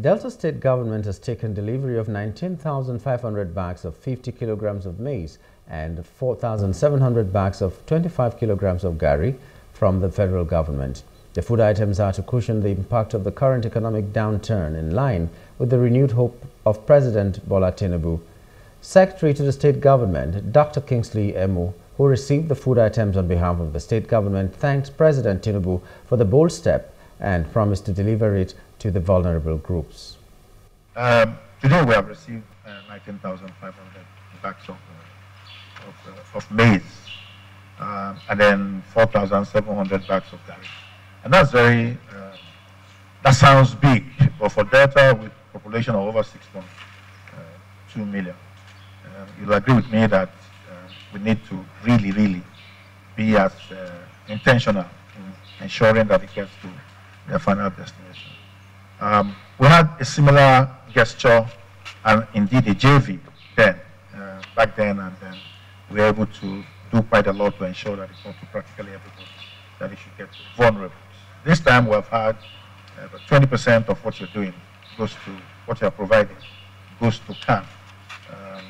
Delta State government has taken delivery of 19,500 bags of 50 kilograms of maize and 4,700 bags of 25 kilograms of gari from the federal government. The food items are to cushion the impact of the current economic downturn in line with the renewed hope of President Bola Tinubu. Secretary to the state government, Dr. Kingsley Emu, who received the food items on behalf of the state government, thanked President Tinubu for the bold step and promised to deliver it to the vulnerable groups. Um, today we have received uh, 19,500 bags of, uh, of, uh, of, maize um, and then 4,700 bags of gari. And that's very, um, that sounds big, but for Delta with population of over 6.2 million, uh, um, you'll agree with me that uh, we need to really, really be as uh, intentional in ensuring that it gets to their final destination. Um, we had a similar gesture and indeed a JV then, uh, back then, and then we were able to do quite a lot to ensure that it's not to practically everybody that it should get vulnerable. This time we have had 20% uh, of what you're doing goes to what you're providing goes to camp.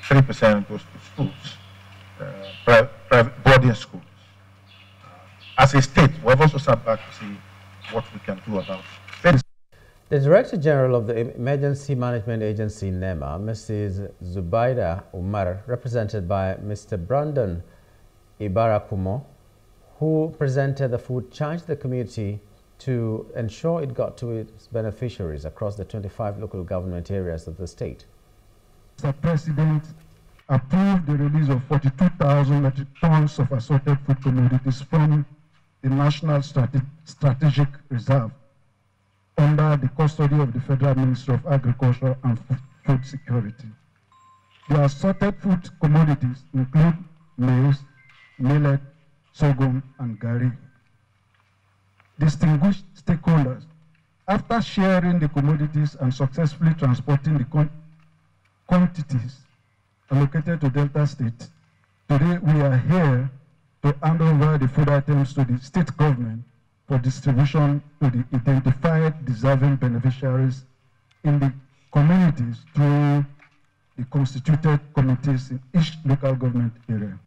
3% um, goes to schools, uh, private boarding schools. Uh, as a state, we have also sat back to see what we can do about it. The Director General of the Emergency Management Agency, NEMA, Mrs. Zubaida Umar, represented by Mr. Brandon Ibarakumo, who presented the food, charged the community to ensure it got to its beneficiaries across the 25 local government areas of the state. Mr. President approved the release of 42,000 metric tons of assorted food commodities from the National Strate Strategic Reserve under the custody of the Federal Ministry of Agriculture and Food Security. The assorted food commodities include maize, millet, sorghum, and gari. Distinguished stakeholders, after sharing the commodities and successfully transporting the quantities allocated to Delta State, today we are here to hand over the food items to the state government for distribution to the identified deserving beneficiaries in the communities through the constituted committees in each local government area.